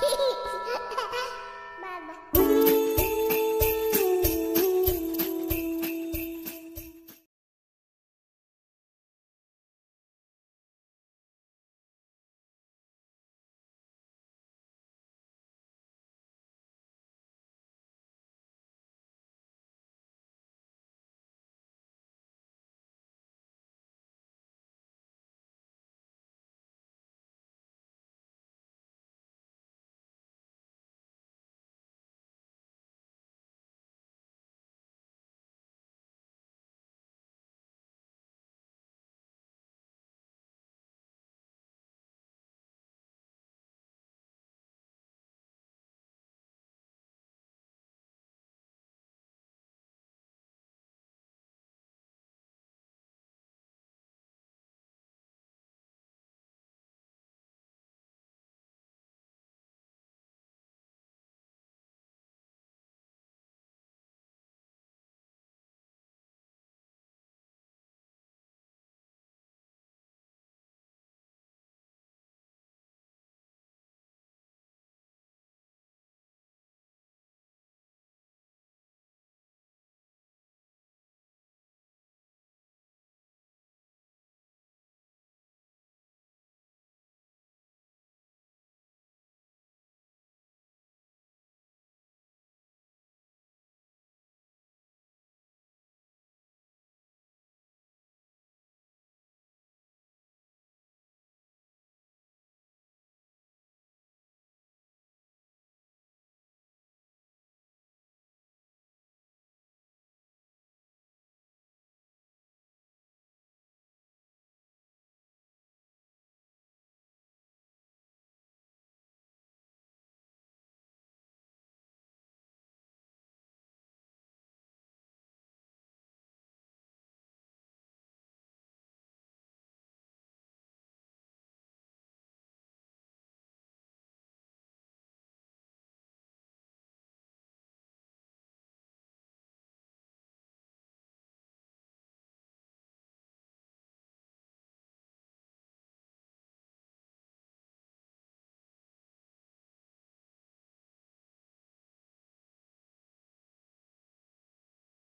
Mama.